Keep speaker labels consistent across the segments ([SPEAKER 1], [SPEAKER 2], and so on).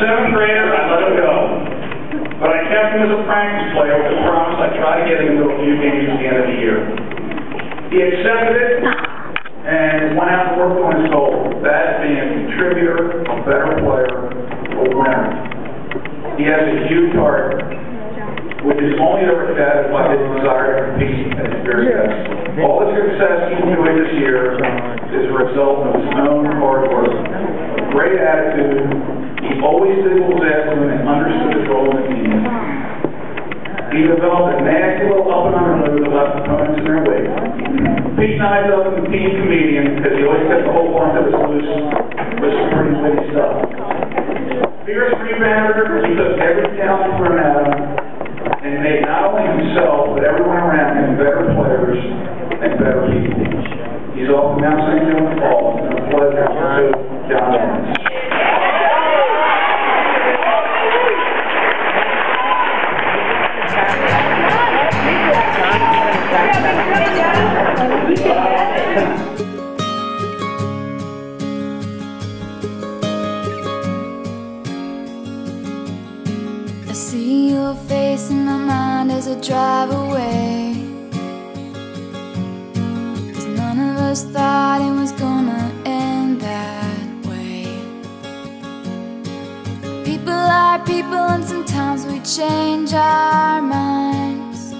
[SPEAKER 1] seventh grader, I let him go. But I kept him as a practice player with the promise I'd try to get him into a few games at the end of the year. He accepted it and went out and worked on his goal. That being a contributor, a better player, a winner. He has a huge heart, which is only fed by his desire to compete at his very best. All the success he's doing this year is a result of his own hard work. Great attitude. He always did what was asked of him and understood his role in the team. He developed a little up and under move that left opponents in their wake. Pete Knives up in the team comedian because he always kept the whole bunch of us loose with some pretty witty stuff. Fierce rebounder, he took every talent at him and made not only himself, but everyone around him better players and better people. He's off to Mount St. Joe Falls,
[SPEAKER 2] drive away. Cause none of us thought it was gonna end that way. People are people, and sometimes we change our minds.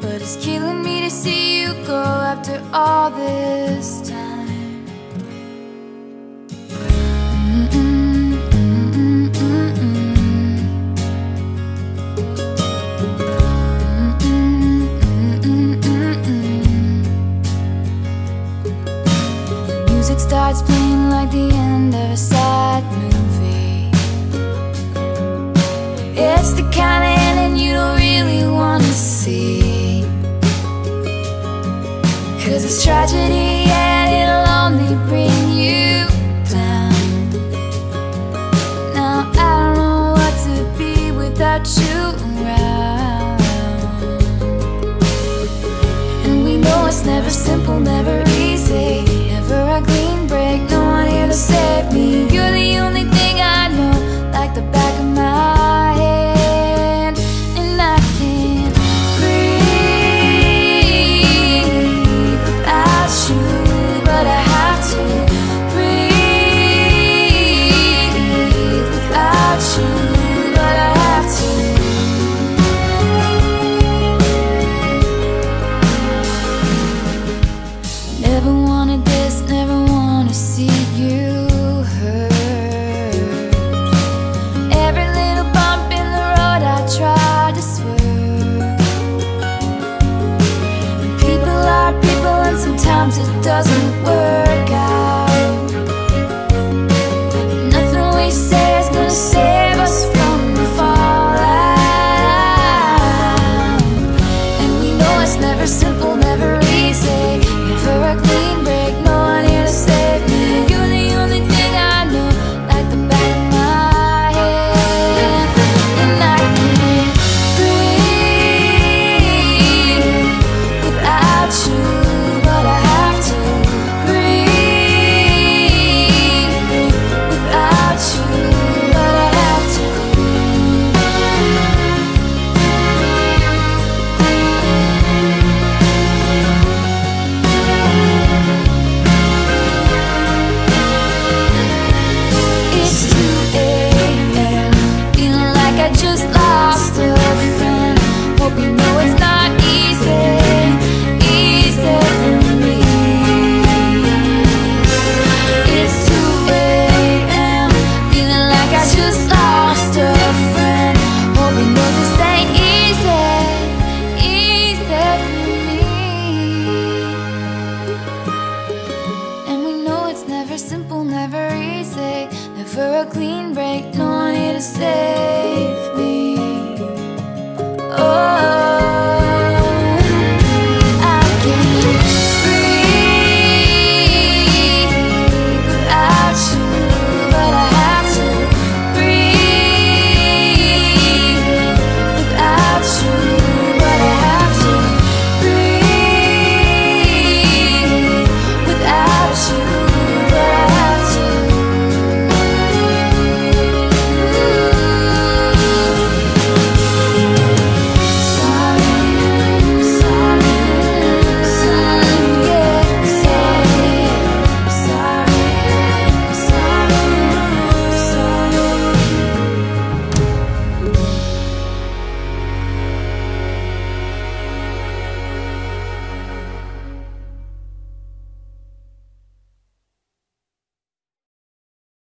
[SPEAKER 2] But it's killing me to see you go after all this time. Starts playing like the end of a sad movie. It's the kind of ending you don't really want to see. Cause it's tragedy and it'll only bring you down. Now I don't know what to be without you around. And we know it's never simple, never never simple, never easy, never a clean break, no one here to save me. Oh,